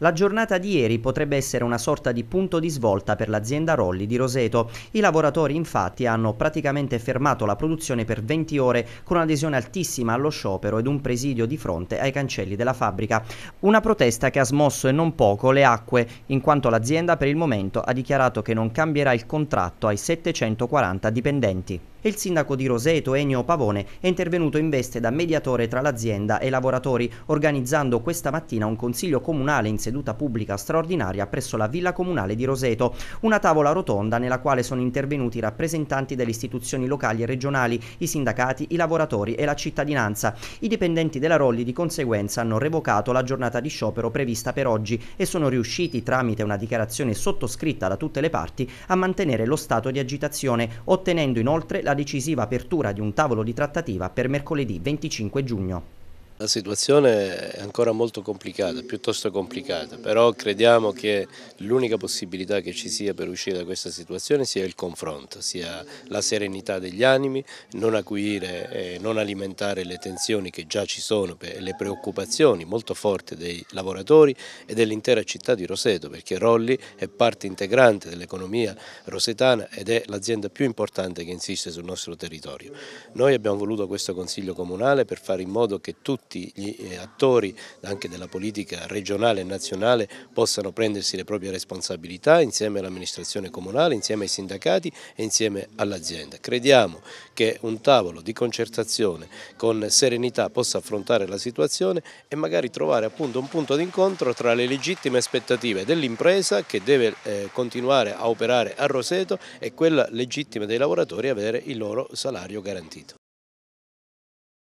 La giornata di ieri potrebbe essere una sorta di punto di svolta per l'azienda Rolli di Roseto. I lavoratori infatti hanno praticamente fermato la produzione per 20 ore con un'adesione altissima allo sciopero ed un presidio di fronte ai cancelli della fabbrica. Una protesta che ha smosso e non poco le acque, in quanto l'azienda per il momento ha dichiarato che non cambierà il contratto ai 740 dipendenti e il sindaco di Roseto, Ennio Pavone, è intervenuto in veste da mediatore tra l'azienda e i lavoratori, organizzando questa mattina un consiglio comunale in seduta pubblica straordinaria presso la Villa Comunale di Roseto, una tavola rotonda nella quale sono intervenuti rappresentanti delle istituzioni locali e regionali, i sindacati, i lavoratori e la cittadinanza. I dipendenti della Rolli di conseguenza hanno revocato la giornata di sciopero prevista per oggi e sono riusciti, tramite una dichiarazione sottoscritta da tutte le parti, a mantenere lo stato di agitazione, ottenendo inoltre la decisiva apertura di un tavolo di trattativa per mercoledì 25 giugno. La situazione è ancora molto complicata, piuttosto complicata, però crediamo che l'unica possibilità che ci sia per uscire da questa situazione sia il confronto, sia la serenità degli animi, non acuire e non alimentare le tensioni che già ci sono e le preoccupazioni molto forti dei lavoratori e dell'intera città di Roseto, perché Rolli è parte integrante dell'economia rosetana ed è l'azienda più importante che insiste sul nostro territorio. Noi abbiamo voluto questo Consiglio Comunale per fare in modo che tutti tutti gli eh, attori anche della politica regionale e nazionale possano prendersi le proprie responsabilità insieme all'amministrazione comunale, insieme ai sindacati e insieme all'azienda. Crediamo che un tavolo di concertazione con serenità possa affrontare la situazione e magari trovare appunto un punto d'incontro tra le legittime aspettative dell'impresa che deve eh, continuare a operare a Roseto e quella legittima dei lavoratori avere il loro salario garantito.